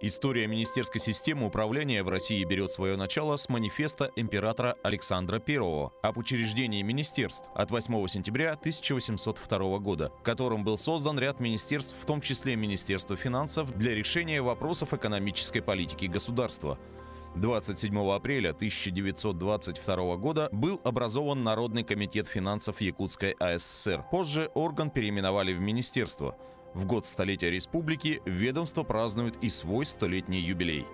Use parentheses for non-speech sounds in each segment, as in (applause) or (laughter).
История министерской системы управления в России берет свое начало с манифеста императора Александра I об учреждении министерств от 8 сентября 1802 года, которым был создан ряд министерств, в том числе Министерство финансов, для решения вопросов экономической политики государства. 27 апреля 1922 года был образован Народный комитет финансов Якутской АССР. Позже орган переименовали в Министерство – в год столетия республики ведомство празднует и свой столетний юбилей.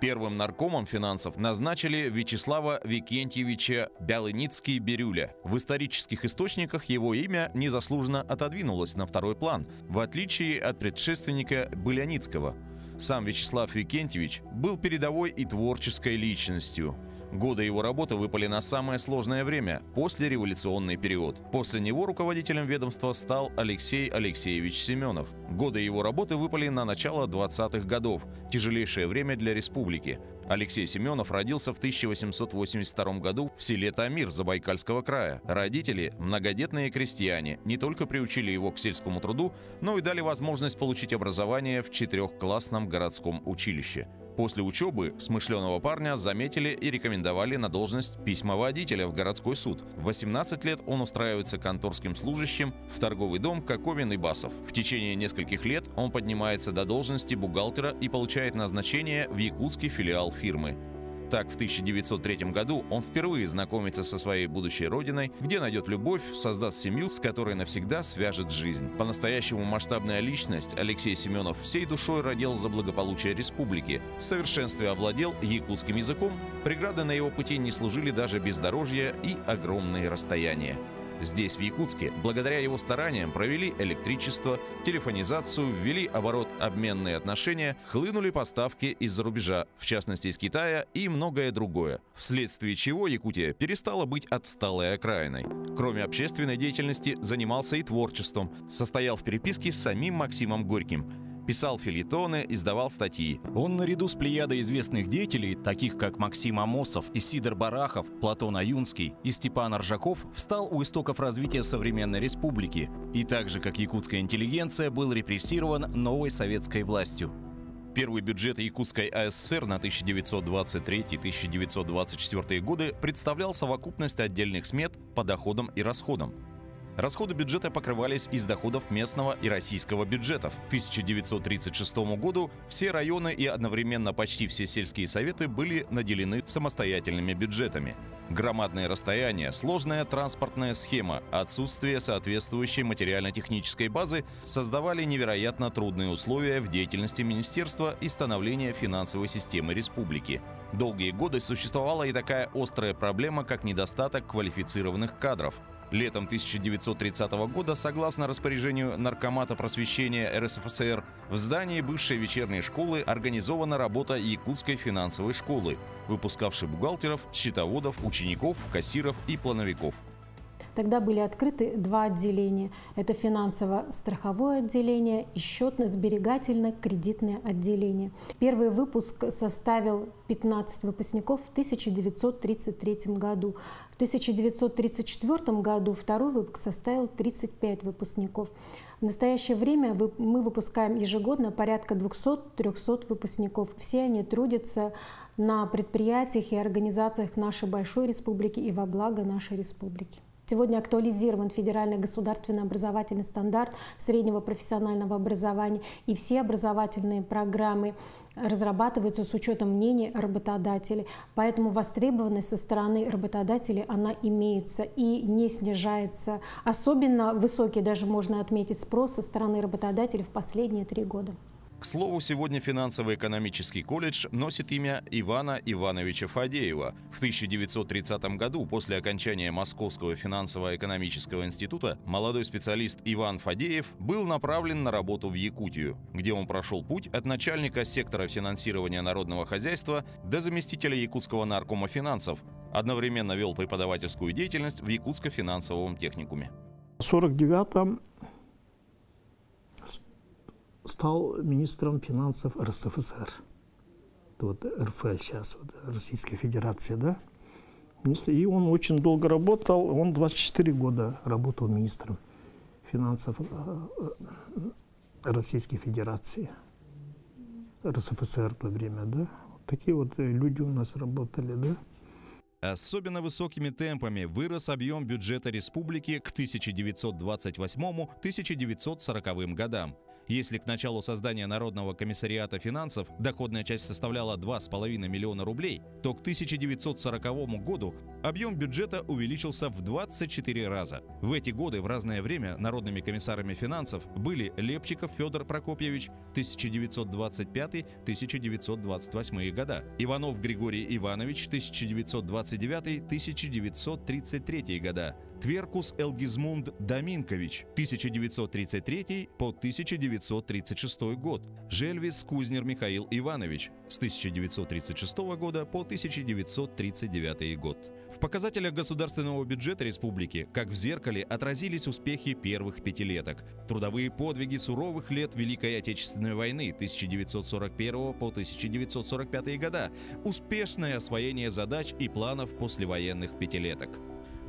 Первым наркомом финансов назначили Вячеслава Викентьевича Бялыницкий-Бирюля. В исторических источниках его имя незаслуженно отодвинулось на второй план, в отличие от предшественника Быляницкого. Сам Вячеслав Викентьевич был передовой и творческой личностью – Годы его работы выпали на самое сложное время – после революционный период. После него руководителем ведомства стал Алексей Алексеевич Семенов. Годы его работы выпали на начало 20-х годов – тяжелейшее время для республики. Алексей Семенов родился в 1882 году в селе Тамир Забайкальского края. Родители – многодетные крестьяне, не только приучили его к сельскому труду, но и дали возможность получить образование в четырехклассном городском училище. После учебы смышленого парня заметили и рекомендовали на должность письмоводителя в городской суд. В 18 лет он устраивается конторским служащим в торговый дом Коковин и Басов. В течение нескольких лет он поднимается до должности бухгалтера и получает назначение в якутский филиал фирмы. Так, в 1903 году он впервые знакомится со своей будущей родиной, где найдет любовь, создаст семью, с которой навсегда свяжет жизнь. По-настоящему масштабная личность Алексей Семенов всей душой родил за благополучие республики, в совершенстве овладел якутским языком, преграды на его пути не служили даже бездорожье и огромные расстояния. Здесь, в Якутске, благодаря его стараниям провели электричество, телефонизацию, ввели оборот обменные отношения, хлынули поставки из-за рубежа, в частности из Китая и многое другое, вследствие чего Якутия перестала быть отсталой окраиной. Кроме общественной деятельности, занимался и творчеством, состоял в переписке с самим Максимом Горьким – писал филитоны, издавал статьи. Он наряду с плеядой известных деятелей, таких как Максим Амосов, Исидор Барахов, Платон Аюнский и Степан Аржаков, встал у истоков развития современной республики и так же, как якутская интеллигенция, был репрессирован новой советской властью. Первый бюджет Якутской АССР на 1923-1924 годы представлял совокупность отдельных смет по доходам и расходам. Расходы бюджета покрывались из доходов местного и российского бюджетов. К 1936 году все районы и одновременно почти все сельские советы были наделены самостоятельными бюджетами. Громадные расстояния, сложная транспортная схема, отсутствие соответствующей материально-технической базы создавали невероятно трудные условия в деятельности министерства и становления финансовой системы республики. Долгие годы существовала и такая острая проблема, как недостаток квалифицированных кадров – Летом 1930 года, согласно распоряжению Наркомата просвещения РСФСР, в здании бывшей вечерней школы организована работа Якутской финансовой школы, выпускавшей бухгалтеров, счетоводов, учеников, кассиров и плановиков. Тогда были открыты два отделения. Это финансово-страховое отделение и счетно-сберегательно-кредитное отделение. Первый выпуск составил 15 выпускников в 1933 году. В 1934 году второй выпуск составил 35 выпускников. В настоящее время мы выпускаем ежегодно порядка 200-300 выпускников. Все они трудятся на предприятиях и организациях нашей большой республики и во благо нашей республики. Сегодня актуализирован федеральный государственный образовательный стандарт среднего профессионального образования, и все образовательные программы разрабатываются с учетом мнений работодателей. Поэтому востребованность со стороны работодателей, она имеется и не снижается. Особенно высокий даже можно отметить спрос со стороны работодателей в последние три года. К слову, сегодня финансово-экономический колледж носит имя Ивана Ивановича Фадеева. В 1930 году, после окончания Московского финансово-экономического института, молодой специалист Иван Фадеев был направлен на работу в Якутию, где он прошел путь от начальника сектора финансирования народного хозяйства до заместителя якутского наркома финансов. Одновременно вел преподавательскую деятельность в Якутско-финансовом техникуме. В 1949 стал министром финансов РСФСР. Вот РФ сейчас, вот Российская Федерация, да? И он очень долго работал, он 24 года работал министром финансов э, э, Российской Федерации, РСФСР в то время, да. Такие вот люди у нас работали, да. Особенно высокими темпами вырос объем бюджета республики к 1928-1940 годам. Если к началу создания Народного комиссариата финансов доходная часть составляла 2,5 миллиона рублей, то к 1940 году объем бюджета увеличился в 24 раза. В эти годы в разное время народными комиссарами финансов были Лепчиков Федор Прокопьевич 1925-1928 года, Иванов Григорий Иванович 1929-1933 года, Тверкус Элгизмунд Доминкович 1933 по 1936 год, Жельвис Кузнер Михаил Иванович с 1936 года по 1939 год. В показателях государственного бюджета республики, как в зеркале, отразились успехи первых пятилеток. Трудовые подвиги суровых лет Великой Отечественной войны 1941 по 1945 года, успешное освоение задач и планов послевоенных пятилеток.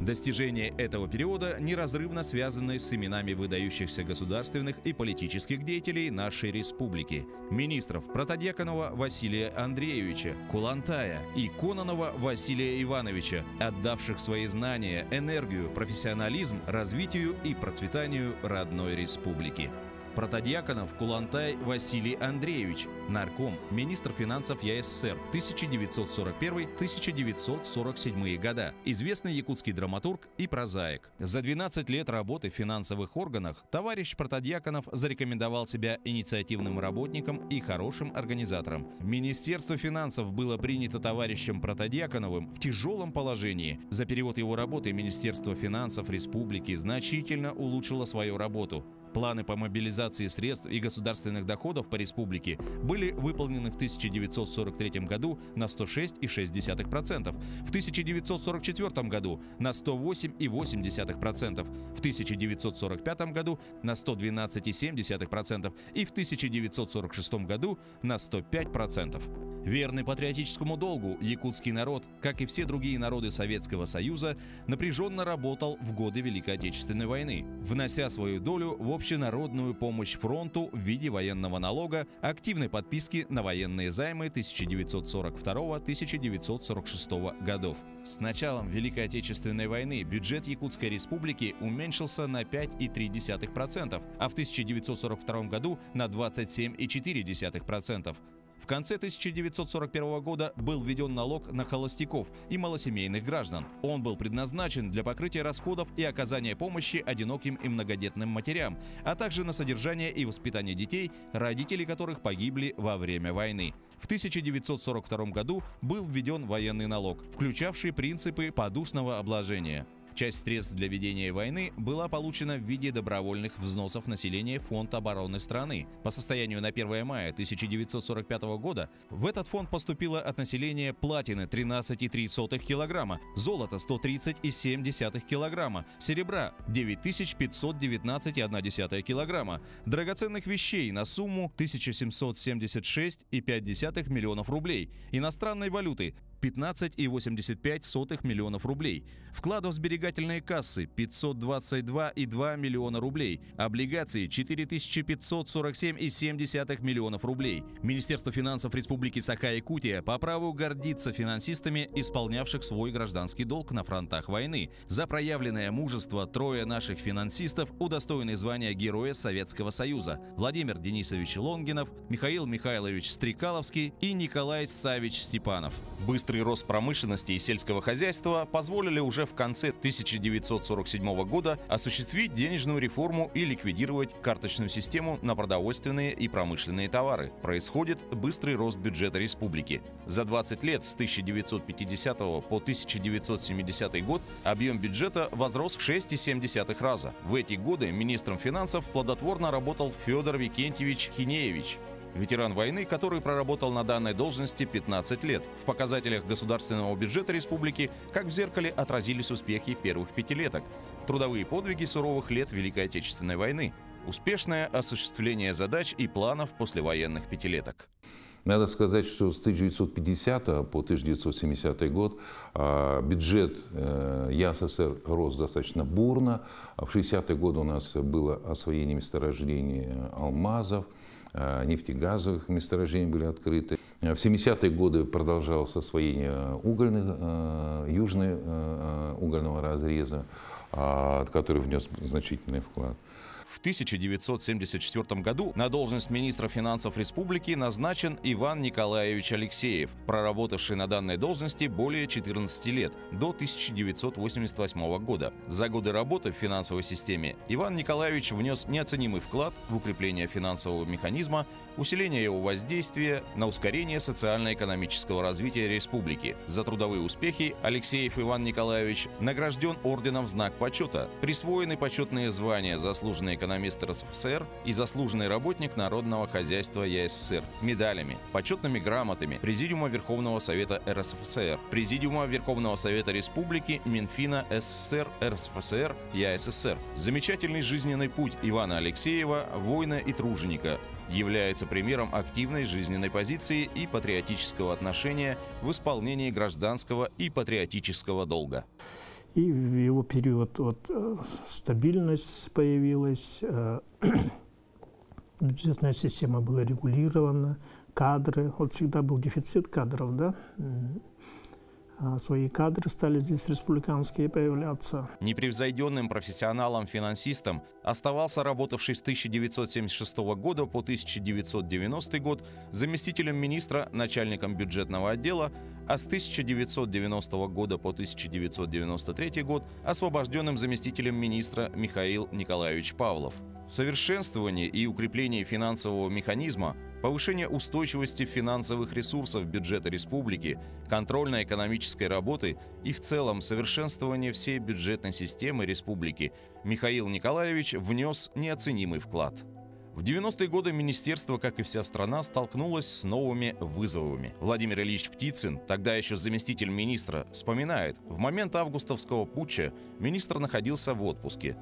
Достижения этого периода неразрывно связаны с именами выдающихся государственных и политических деятелей нашей республики. Министров Протодьяконова Василия Андреевича, Кулантая и Кононова Василия Ивановича, отдавших свои знания, энергию, профессионализм развитию и процветанию родной республики. Протодьяконов Кулантай Василий Андреевич, нарком, министр финансов ЯССР 1941-1947 года, известный якутский драматург и прозаик. За 12 лет работы в финансовых органах товарищ Протодьяконов зарекомендовал себя инициативным работником и хорошим организатором. Министерство финансов было принято товарищем Протодьяконовым в тяжелом положении. За период его работы Министерство финансов республики значительно улучшило свою работу. Планы по мобилизации средств и государственных доходов по республике были выполнены в 1943 году на 106,6%, в 1944 году на 108,8%, в 1945 году на 112,7% и в 1946 году на 105%. Верный патриотическому долгу, якутский народ, как и все другие народы Советского Союза, напряженно работал в годы Великой Отечественной войны, внося свою долю в общенародную помощь фронту в виде военного налога, активной подписки на военные займы 1942-1946 годов. С началом Великой Отечественной войны бюджет Якутской Республики уменьшился на 5,3%, а в 1942 году на 27,4%. В конце 1941 года был введен налог на холостяков и малосемейных граждан. Он был предназначен для покрытия расходов и оказания помощи одиноким и многодетным матерям, а также на содержание и воспитание детей, родители которых погибли во время войны. В 1942 году был введен военный налог, включавший принципы подушного обложения. Часть средств для ведения войны была получена в виде добровольных взносов населения в Фонд обороны страны. По состоянию на 1 мая 1945 года в этот фонд поступило от населения платины 13,3 килограмма, золота 130,7 килограмма, серебра 9519,1 килограмма, драгоценных вещей на сумму 1776,5 миллионов рублей, иностранной валюты 15,85 миллионов рублей. Вкладов в сберегательные кассы 522,2 миллиона рублей. Облигации 4547,7 миллионов рублей. Министерство финансов Республики Саха-Якутия по праву гордится финансистами, исполнявших свой гражданский долг на фронтах войны. За проявленное мужество трое наших финансистов удостоены звания Героя Советского Союза. Владимир Денисович Лонгинов, Михаил Михайлович Стрекаловский и Николай Савич Степанов. Быстро быстрый рост промышленности и сельского хозяйства позволили уже в конце 1947 года осуществить денежную реформу и ликвидировать карточную систему на продовольственные и промышленные товары. Происходит быстрый рост бюджета республики. За 20 лет с 1950 по 1970 год объем бюджета возрос в 6,7 раза. В эти годы министром финансов плодотворно работал Федор Викентьевич Хинеевич ветеран войны, который проработал на данной должности 15 лет. В показателях государственного бюджета республики, как в зеркале, отразились успехи первых пятилеток, трудовые подвиги суровых лет Великой Отечественной войны, успешное осуществление задач и планов послевоенных пятилеток. Надо сказать, что с 1950 по 1970 год а, бюджет э, ЯССР рос достаточно бурно. В 60-е годы у нас было освоение месторождений алмазов, нефтегазовых месторождений были открыты. В 70-е годы продолжалось освоение угольных, э, южного э, угольного разреза, а, который внес значительный вклад. В 1974 году на должность министра финансов республики назначен Иван Николаевич Алексеев, проработавший на данной должности более 14 лет, до 1988 года. За годы работы в финансовой системе Иван Николаевич внес неоценимый вклад в укрепление финансового механизма, усиление его воздействия на ускорение социально-экономического развития республики. За трудовые успехи Алексеев Иван Николаевич награжден орденом знак почета, присвоены почетные звания заслуженные экономист РСФСР и заслуженный работник народного хозяйства ЯССР медалями, почетными грамотами Президиума Верховного Совета РСФСР, Президиума Верховного Совета Республики, Минфина СССР, РСФСР, ЯССР. Замечательный жизненный путь Ивана Алексеева, воина и труженика, является примером активной жизненной позиции и патриотического отношения в исполнении гражданского и патриотического долга. И в его период вот, э, стабильность появилась, э, (clears throat) бюджетная система была регулирована, кадры, вот всегда был дефицит кадров, да, свои кадры стали здесь республиканские появляться. Непревзойденным профессионалом-финансистом оставался работавший с 1976 года по 1990 год заместителем министра, начальником бюджетного отдела, а с 1990 года по 1993 год освобожденным заместителем министра Михаил Николаевич Павлов. В совершенствовании и укреплении финансового механизма повышение устойчивости финансовых ресурсов бюджета республики, контрольно-экономической работы и в целом совершенствование всей бюджетной системы республики Михаил Николаевич внес неоценимый вклад. В 90-е годы министерство, как и вся страна, столкнулось с новыми вызовами. Владимир Ильич Птицын, тогда еще заместитель министра, вспоминает, в момент августовского путча министр находился в отпуске.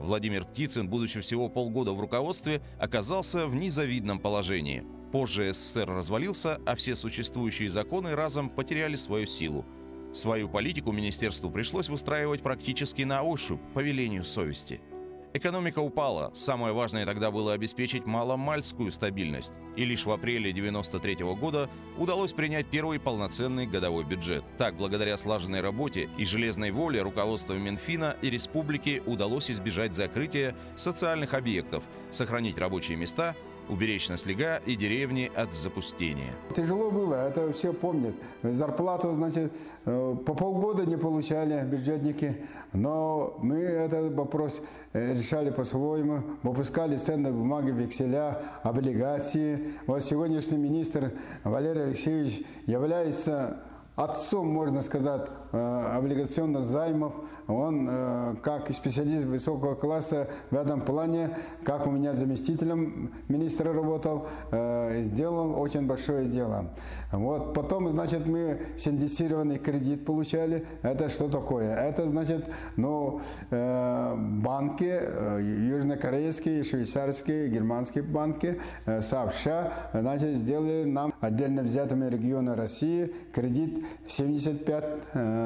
Владимир Птицын, будучи всего полгода в руководстве, оказался в незавидном положении. Позже СССР развалился, а все существующие законы разом потеряли свою силу. Свою политику министерству пришлось выстраивать практически на ощупь, по велению совести – Экономика упала. Самое важное тогда было обеспечить маломальскую стабильность. И лишь в апреле 1993 года удалось принять первый полноценный годовой бюджет. Так, благодаря слаженной работе и железной воле руководства Минфина и республики удалось избежать закрытия социальных объектов, сохранить рабочие места уберечь наслега и деревни от запустения. Тяжело было, это все помнят. Зарплату, значит, э, по полгода не получали бюджетники, но мы этот вопрос э, решали по-своему, выпускали ценные бумаги, векселя, облигации. Вот сегодняшний министр Валерий Алексеевич является отцом, можно сказать, э, облигационных займов. Он, э, как специалист высокого класса в этом плане, как у меня заместителем министра работал, э, сделал очень большое дело. Вот. Потом, значит, мы синдицированный кредит получали. Это что такое? Это, значит, ну, банки, южнокорейские, швейцарские, германские банки, сообща, значит, сделали нам отдельно взятыми регионы России кредит 75 э,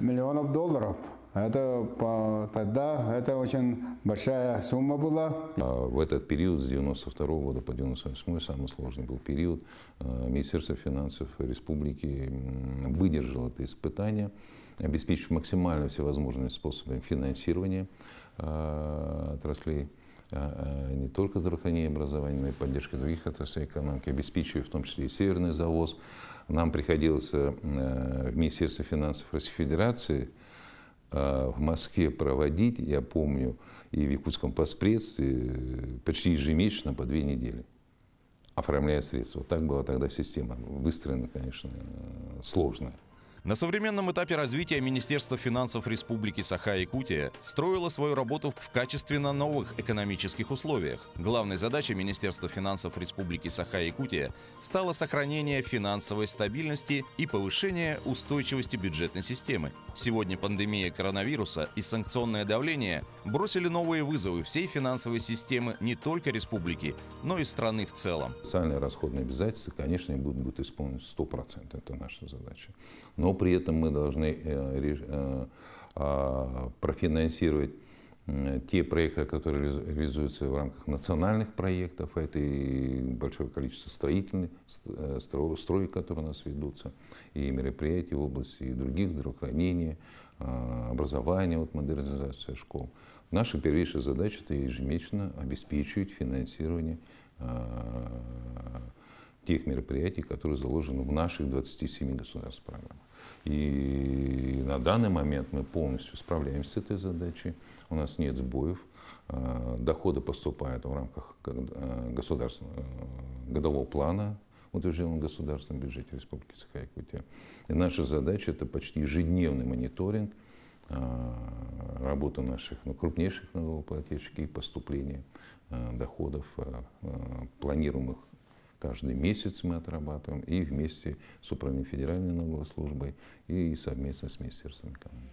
миллионов долларов. Это по, тогда это очень большая сумма была. А в этот период с 92 года по 98 самый сложный был период. Э, Министерство финансов республики выдержало это испытание, обеспечив максимально всевозможными способами финансирования э, отраслей не только здравоохранения и образования, но и поддержкой других отраслей экономики, обеспечивая в том числе и северный завоз. Нам приходилось э, в Министерстве финансов Российской Федерации э, в Москве проводить, я помню, и в Якутском поспредстве э, почти ежемесячно по две недели, оформляя средства. Вот так была тогда система. Выстроена, конечно, сложная. На современном этапе развития Министерство финансов Республики Саха-Якутия строило свою работу в качественно новых экономических условиях. Главной задачей Министерства финансов Республики Саха-Якутия стало сохранение финансовой стабильности и повышение устойчивости бюджетной системы. Сегодня пандемия коронавируса и санкционное давление бросили новые вызовы всей финансовой системы не только республики, но и страны в целом. Социальные расходные обязательства, конечно, будут, будут исполнены 100%, это наша задача. Но при этом мы должны э, э, э, профинансировать те проекты, которые реализуются в рамках национальных проектов, это и большое количество строительных строек, которые у нас ведутся, и мероприятий в области и других здравоохранения, образования, вот модернизация школ. Наша первейшая задача – это ежемесячно обеспечивать финансирование тех мероприятий, которые заложены в наших 27 государственных программах. И на данный момент мы полностью справляемся с этой задачей. У нас нет сбоев. А, доходы поступают в рамках э, государственного э, годового плана, утвержденного в государственном бюджете Республики Саха-Якутия. И наша задача – это почти ежедневный мониторинг а, работы наших ну, крупнейших налогоплательщиков и поступления а, доходов, планируемых Каждый месяц мы отрабатываем и вместе с Управлением Федеральной налоговой службой и совместно с Министерством экономики.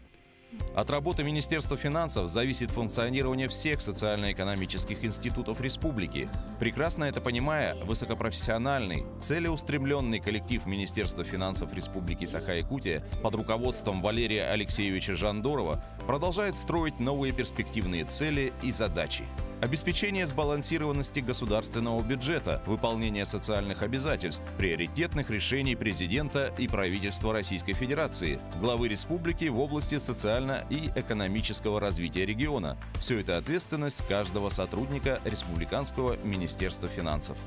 От работы Министерства финансов зависит функционирование всех социально-экономических институтов республики. Прекрасно это понимая, высокопрофессиональный, целеустремленный коллектив Министерства финансов Республики Саха-Якутия под руководством Валерия Алексеевича Жандорова продолжает строить новые перспективные цели и задачи обеспечение сбалансированности государственного бюджета, выполнение социальных обязательств, приоритетных решений президента и правительства Российской Федерации, главы республики в области социально- и экономического развития региона. Все это ответственность каждого сотрудника Республиканского министерства финансов.